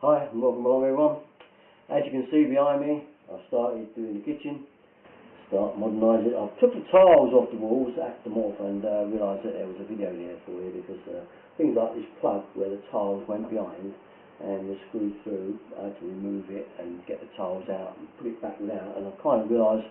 Hi, and welcome along everyone. As you can see behind me, I started doing the kitchen, start modernising it. I took the tiles off the walls, hacked them off and uh, realised that there was a video there for you because uh, things like this plug where the tiles went behind and was screwed through, I had to remove it and get the tiles out and put it back without and I kind of realised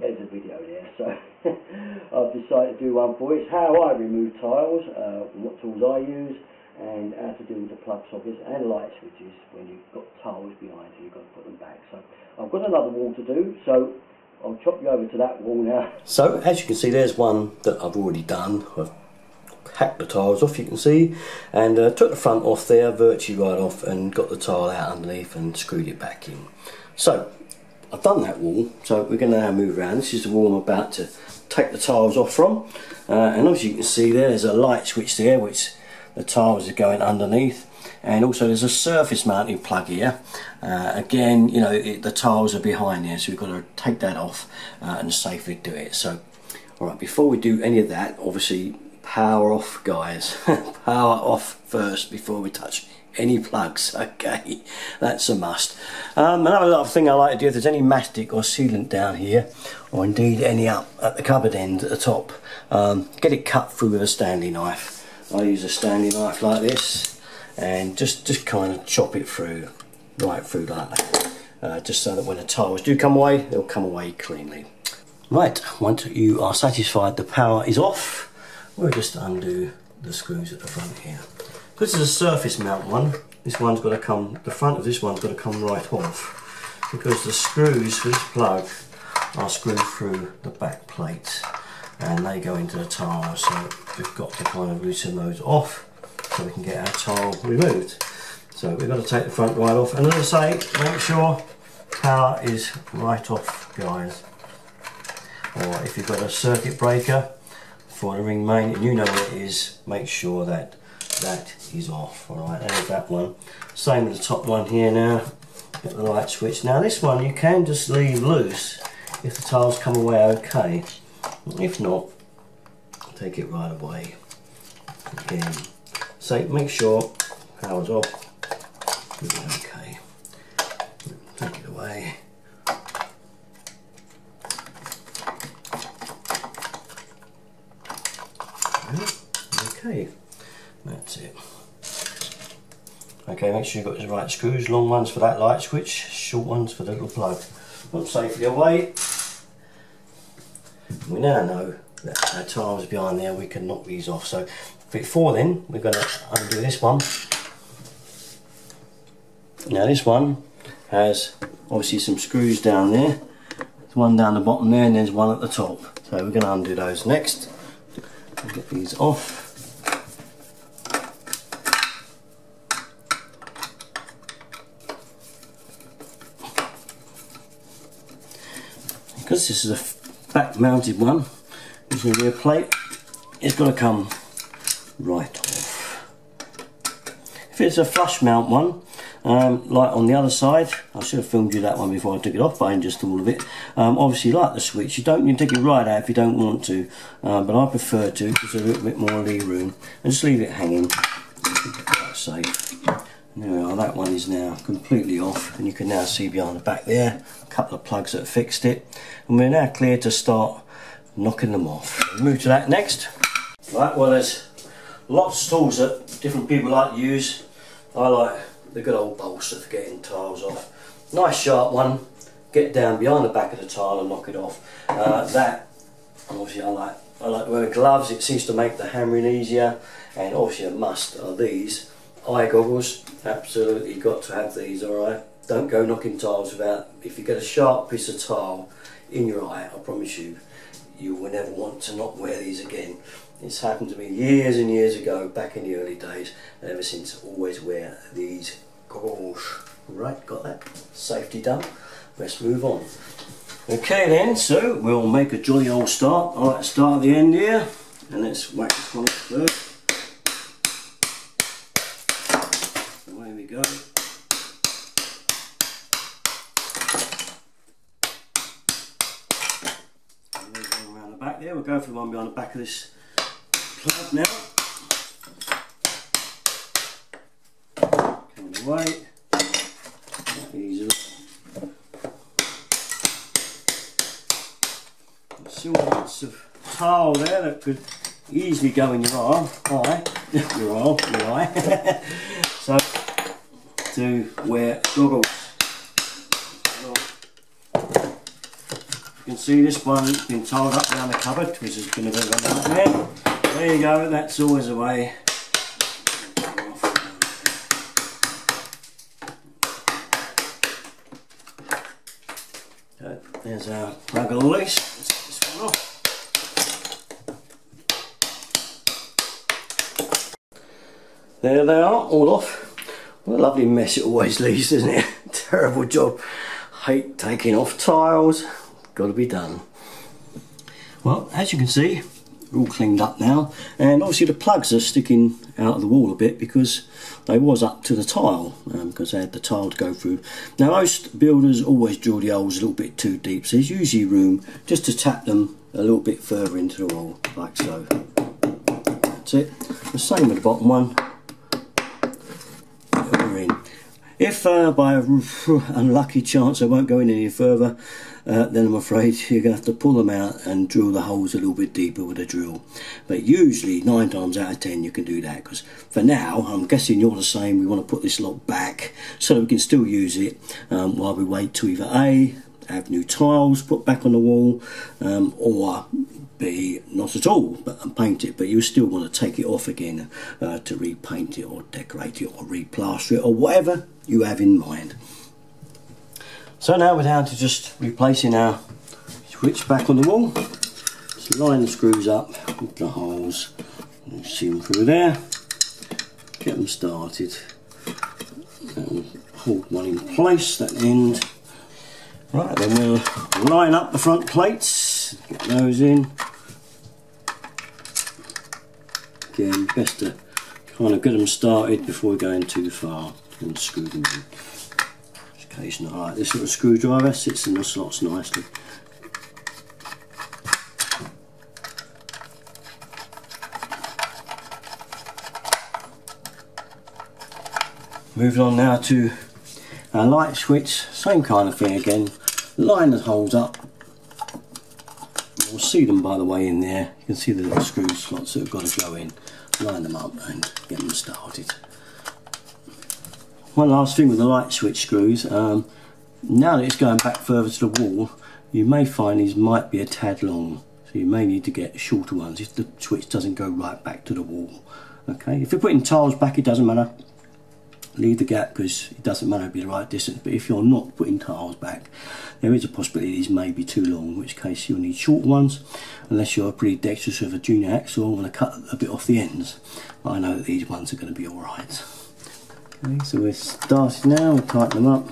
there's a video there so I've decided to do one for you. It's how I remove tiles, uh, what tools I use and how to do with the plug sockets and light switches when you've got tiles behind you, you've got to put them back. So I've got another wall to do, so I'll chop you over to that wall now. So as you can see there's one that I've already done. I've hacked the tiles off you can see and uh, took the front off there virtually right off and got the tile out underneath and screwed it back in. So I've done that wall so we're going to now move around. This is the wall I'm about to take the tiles off from uh, and as you can see there's a light switch there which the tiles are going underneath. And also there's a surface mounting plug here. Uh, again you know it, the tiles are behind here so we've got to take that off uh, and safely do it. So alright before we do any of that obviously power off guys. Power off first before we touch any plugs okay? That's a must. Um, another little thing I like to do if there's any mastic or sealant down here or indeed any up at the cupboard end at the top um, get it cut through with a Stanley knife I use a Stanley knife like this and just just kind of chop it through right through like that uh, just so that when the tiles do come away they'll come away cleanly. Right once you are satisfied the power is off. We'll just undo the screws at the front here. This is a surface mount one. This one's got to come the front of this one's got to come right off because the screws for this plug are screwed through the back plate and they go into the tile so we've got to kind of loosen those off so we can get our tile removed. So we've got to take the front right off. And as I say make sure power is right off guys. Or if you've got a circuit breaker for the ring main and you know what it is make sure that that is off alright there's that one. Same with the top one here now get the light switch. Now this one you can just leave loose if the tiles come away okay if not, take it right away. Again, so make sure power's off. Okay, take it away. Okay, that's it. Okay, make sure you've got the right screws, long ones for that light switch, short ones for the little plug. Put safely away. We now know that uh, our tiles behind there, we can knock these off. So before then, we're going to undo this one. Now this one has obviously some screws down there. There's one down the bottom there and there's one at the top. So we're going to undo those next. Get these off. Because this is a back mounted one. Will be a plate. It's got to come right off. If it's a flush mount one um, like on the other side I should have filmed you that one before I took it off but I just all of it. Um, obviously like the switch. You don't you take it right out if you don't want to. Uh, but I prefer to because there's a little bit more lee room and just leave it hanging. Safe there we are, that one is now completely off and you can now see behind the back there a couple of plugs that fixed it and we're now clear to start knocking them off. Move to that next. Right, well there's lots of tools that different people like to use. I like the good old bolster for getting tiles off. Nice sharp one, get down behind the back of the tile and knock it off. Uh, that, obviously I like, I like wearing gloves, it seems to make the hammering easier and obviously a must are these eye goggles. Absolutely got to have these alright don't go knocking tiles without if you get a sharp piece of tile in your eye I promise you you will never want to not wear these again. It's happened to me years and years ago back in the early days and ever since always wear these goggles. Right got that? Safety done. Let's move on. Okay then so we'll make a jolly old start. Alright start at the end here and let's the first back. we're going for the one behind the back of this plug now. Coming away. Easily. Still lots of tile there that could easily go in your eye. eye, your eye, your eye. so do wear goggles. Can see this one's been tiled up down the cupboard, which has been a bit of a nightmare. There you go, that's always a way. there's our rug loose. There they are, all off. What a lovely mess it always leaves, isn't it? Terrible job. Hate taking off tiles. Got to be done. Well, as you can see, we're all cleaned up now. And obviously the plugs are sticking out of the wall a bit because they was up to the tile because um, they had the tile to go through. Now most builders always drill the holes a little bit too deep so there's usually room just to tap them a little bit further into the wall like so. That's it. The same with the bottom one. If uh, by an unlucky chance I won't go in any further, uh, then I'm afraid you're going to have to pull them out and drill the holes a little bit deeper with a drill. But usually, nine times out of ten, you can do that because for now, I'm guessing you're the same. We want to put this lot back so that we can still use it um, while we wait to either A, have new tiles put back on the wall, um, or be not at all but paint it but you still want to take it off again uh, to repaint it or decorate it or replaster it or whatever you have in mind so now we're down to just replacing our switch back on the wall. Line the screws up with the holes. See them through there. Get them started. And hold one in place that end. Right then we'll line up the front plates. Get those in. Again best to kind of get them started before going too far and screw them in. Case not like this little screwdriver sits in the slots nicely. Moving on now to our light switch, same kind of thing again. Line the holes up. You'll see them by the way in there. You can see the little screw slots that have got to go in line them up and get them started. One last thing with the light switch screws, um, now that it's going back further to the wall, you may find these might be a tad long. So you may need to get shorter ones if the switch doesn't go right back to the wall. Okay, if you're putting tiles back it doesn't matter. Leave the gap because it doesn't matter to be the right distance. But if you're not putting tiles back there is a possibility these may be too long in which case you'll need short ones unless you're pretty dexterous with a junior hacksaw and want to cut a bit off the ends. But I know that these ones are going to be alright okay so we're started now we'll tighten them up.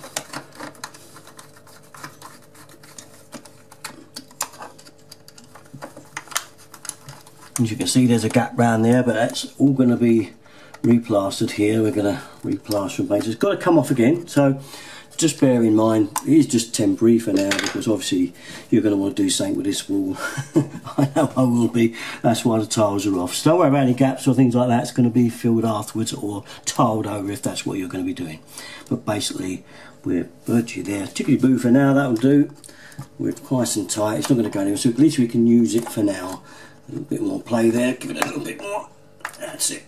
As you can see there's a gap round there but that's all going to be replastered here. We're going to replaster paint it's got to come off again so just bear in mind it is just temporary for now because obviously you're going to want to do something with this wall. I know I will be. That's why the tiles are off. So don't worry about any gaps or things like that. It's going to be filled afterwards or tiled over if that's what you're going to be doing. But basically we're virtually there. Tickety boo for now that'll do. We're nice and tight. It's not going to go anywhere. So at least we can use it for now. A little bit more play there. Give it a little bit more. That's it.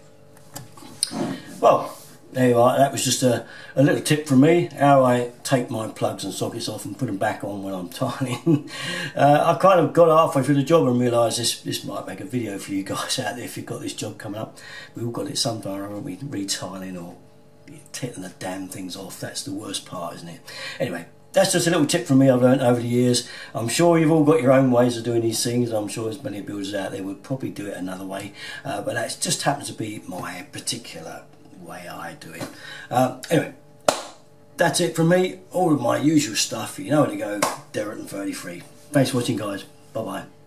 Well, there you are. That was just a, a little tip from me, how I take my plugs and sockets off and put them back on when I'm tiling. uh, I kind of got halfway through the job and realised this, this might make a video for you guys out there if you've got this job coming up. We've all got it sometime, haven't we? Retiling or taking the damn things off. That's the worst part, isn't it? Anyway, that's just a little tip from me I've learned over the years. I'm sure you've all got your own ways of doing these things. I'm sure as many builders out there would probably do it another way. Uh, but that just happens to be my particular way I do it. Uh, anyway, that's it from me. All of my usual stuff. You know where to go. Dereton 33. Thanks for watching guys. Bye bye.